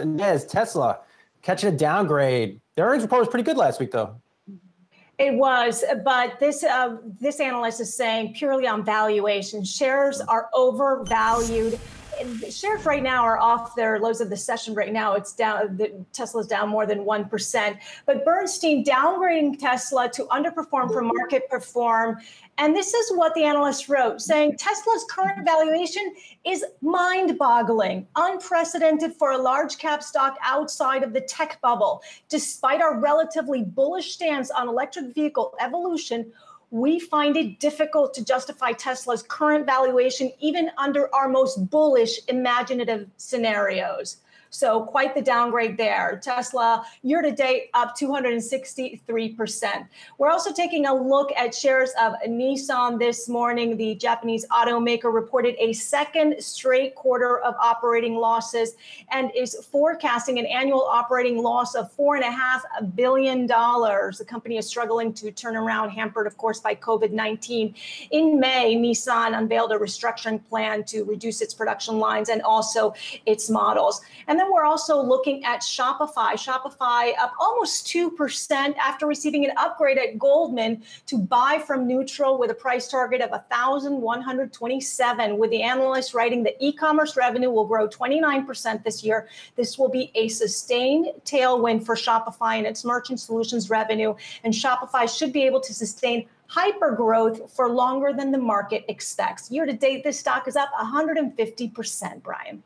Ines, Tesla catching a downgrade. Their earnings report was pretty good last week, though. It was, but this uh, this analyst is saying purely on valuation, shares are overvalued shares right now are off their lows of the session right now. It's down, the, Tesla's down more than 1%. But Bernstein downgrading Tesla to underperform from market perform. And this is what the analyst wrote, saying Tesla's current valuation is mind boggling, unprecedented for a large cap stock outside of the tech bubble. Despite our relatively bullish stance on electric vehicle evolution, we find it difficult to justify Tesla's current valuation, even under our most bullish imaginative scenarios. So quite the downgrade there. Tesla year to date up 263%. We're also taking a look at shares of Nissan this morning. The Japanese automaker reported a second straight quarter of operating losses and is forecasting an annual operating loss of four and a half billion dollars. The company is struggling to turn around, hampered, of course, by COVID-19. In May, Nissan unveiled a restructuring plan to reduce its production lines and also its models. And then then we're also looking at Shopify. Shopify up almost 2% after receiving an upgrade at Goldman to buy from neutral with a price target of 1,127. With the analyst writing that e commerce revenue will grow 29% this year. This will be a sustained tailwind for Shopify and its merchant solutions revenue. And Shopify should be able to sustain hyper growth for longer than the market expects. Year to date, this stock is up 150%, Brian.